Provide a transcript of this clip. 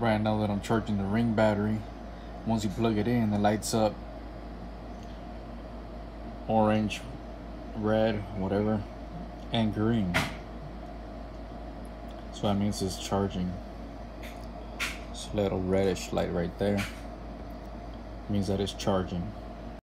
right now that I'm charging the ring battery. Once you plug it in it lights up. Orange red whatever and green. So that means it's charging. It's a little reddish light right there. Means that it's charging